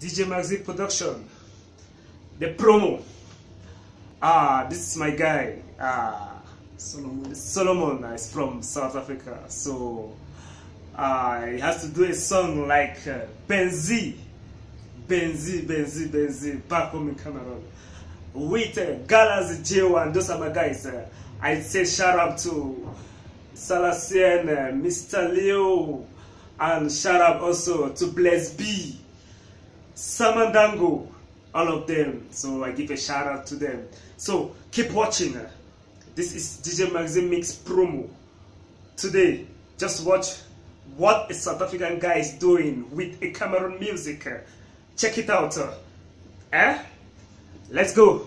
DJ Maxi Production. The promo. Ah, this is my guy. Ah, Solomon. Solomon is from South Africa. So, uh, he has to do a song like uh, Benzi. Benzi, Benzi, Benzi, back home in Cameroon. With uh, Galas J1, those are my guys. Uh, I say shout out to Salasian, uh, Mr. Leo, and shout out also to Bless B, Samandango, all of them. So I give a shout out to them. So keep watching. Uh, This is DJ Magazine Mix promo. Today, just watch what a South African guy is doing with a Cameroon music. Uh, Check it out. uh. Eh? Let's go.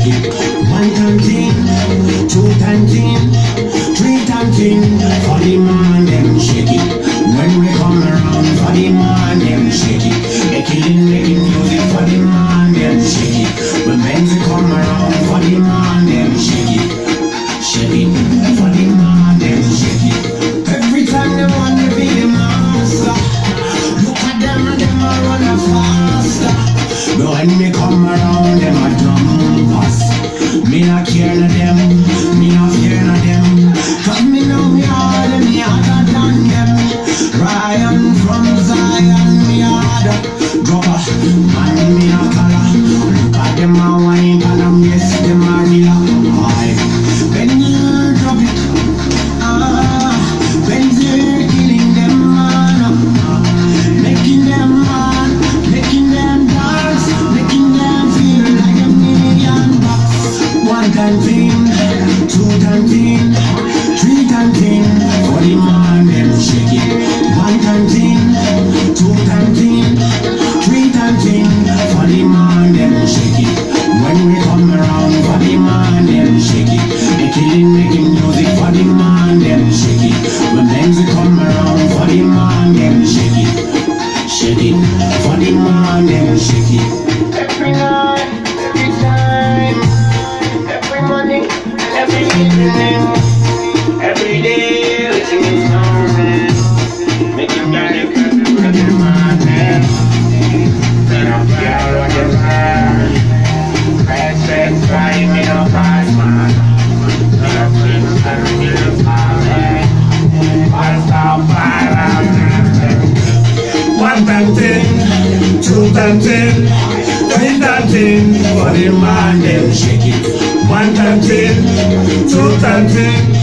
One time thing Two time thing Three time thing For the man them shake it. When we come around For the man them shake it. They killing music Me not man, them shake it. Two time thing, three time thing, for the man them shake it. One time thing, two time thing,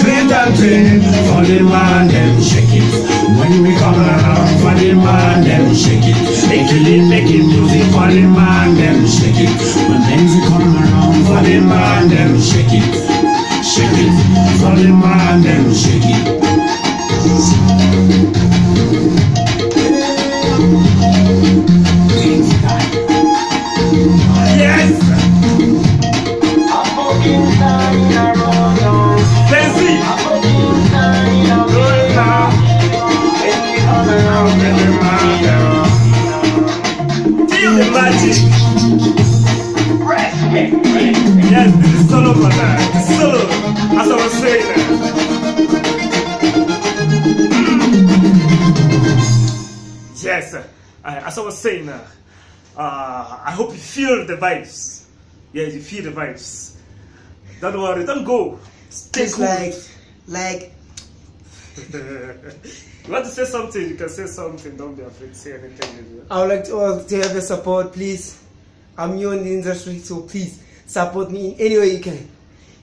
three time thing, for the man them shake it. When we come around, for the man them shake it. They killing, making music for the man them shake it. When things come around, for the man them shake it. Feel the magic! Yes, this is solo for that. This is solo. As I was saying. Mm. Yes, uh, as I was saying, uh, uh, I hope you feel the vibes. Yeah, you feel the vibes. Don't worry, don't go. Stay It's cool. like Like, you want to say something? You can say something. Don't be afraid to say anything. I would like to all to have your support, please. I'm new in the industry, so please support me in any way you can.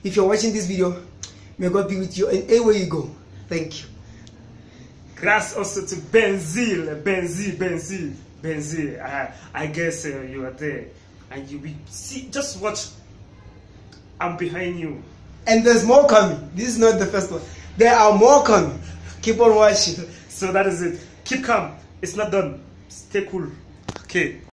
If you're watching this video, may God be with you in any way you go. Thank you. Grass also to Binzil, Binzil, Binzil, Binzil. I, I guess uh, you are there, and you will see. Just watch. I'm behind you. And there's more coming. This is not the first one. There are more coming. Keep on watching. So that is it. Keep calm. It's not done. Stay cool. Okay.